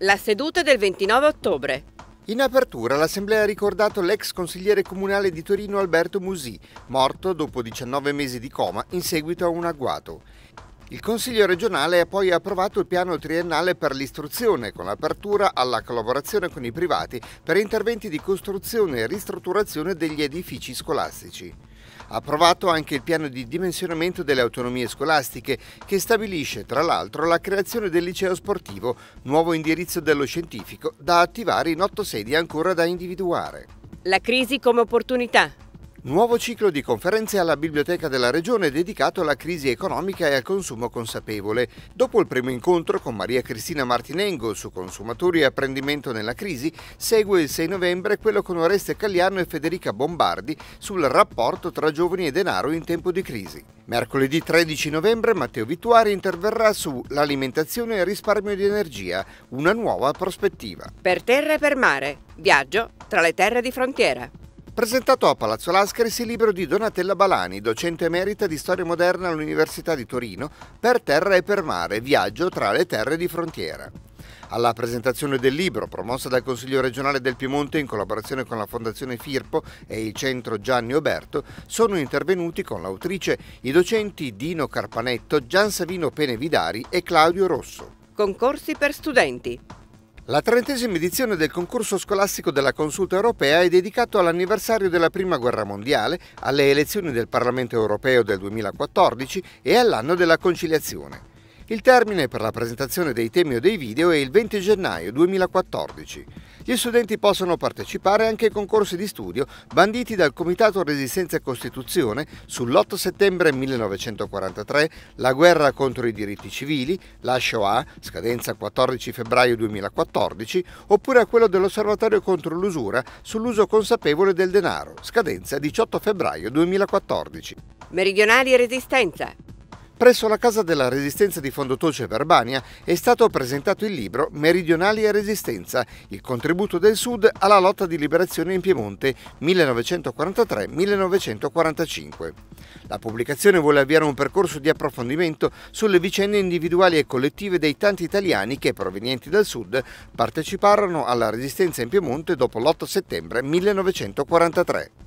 La seduta del 29 ottobre. In apertura l'Assemblea ha ricordato l'ex consigliere comunale di Torino Alberto Musi, morto dopo 19 mesi di coma in seguito a un agguato. Il Consiglio regionale ha poi approvato il piano triennale per l'istruzione, con l'apertura alla collaborazione con i privati per interventi di costruzione e ristrutturazione degli edifici scolastici. Approvato anche il piano di dimensionamento delle autonomie scolastiche che stabilisce tra l'altro la creazione del liceo sportivo, nuovo indirizzo dello scientifico da attivare in otto sedi ancora da individuare. La crisi come opportunità. Nuovo ciclo di conferenze alla Biblioteca della Regione dedicato alla crisi economica e al consumo consapevole. Dopo il primo incontro con Maria Cristina Martinengo su consumatori e apprendimento nella crisi, segue il 6 novembre quello con Oreste Cagliano e Federica Bombardi sul rapporto tra giovani e denaro in tempo di crisi. Mercoledì 13 novembre Matteo Vittuari interverrà su l'alimentazione e risparmio di energia, una nuova prospettiva. Per terra e per mare. Viaggio tra le terre di frontiera. Presentato a Palazzo Lascaris il libro di Donatella Balani, docente emerita di storia moderna all'Università di Torino, Per terra e per mare, viaggio tra le terre di frontiera. Alla presentazione del libro, promossa dal Consiglio regionale del Piemonte in collaborazione con la Fondazione Firpo e il Centro Gianni Oberto, sono intervenuti con l'autrice i docenti Dino Carpanetto, Gian Savino Penevidari e Claudio Rosso. Concorsi per studenti. La trentesima edizione del concorso scolastico della Consulta europea è dedicato all'anniversario della Prima Guerra Mondiale, alle elezioni del Parlamento europeo del 2014 e all'anno della conciliazione. Il termine per la presentazione dei temi o dei video è il 20 gennaio 2014. Gli studenti possono partecipare anche ai concorsi di studio banditi dal Comitato Resistenza e Costituzione sull'8 settembre 1943, la guerra contro i diritti civili, la Shoah, scadenza 14 febbraio 2014, oppure a quello dell'Osservatorio contro l'usura sull'uso consapevole del denaro, scadenza 18 febbraio 2014. Meridionali e Resistenza. Presso la Casa della Resistenza di Fondotoce Verbania è stato presentato il libro Meridionali e Resistenza, il contributo del Sud alla lotta di liberazione in Piemonte 1943-1945. La pubblicazione vuole avviare un percorso di approfondimento sulle vicende individuali e collettive dei tanti italiani che, provenienti dal Sud, parteciparono alla resistenza in Piemonte dopo l'8 settembre 1943.